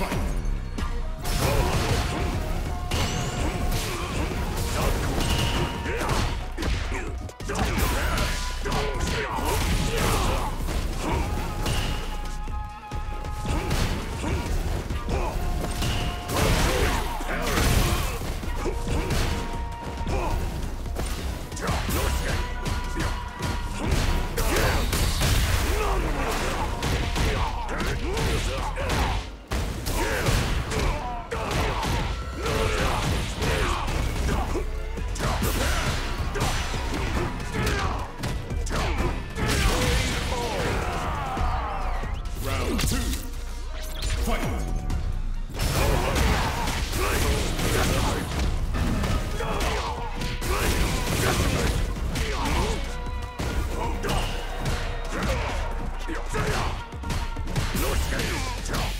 Fight. Let's go!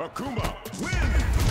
Akuma win!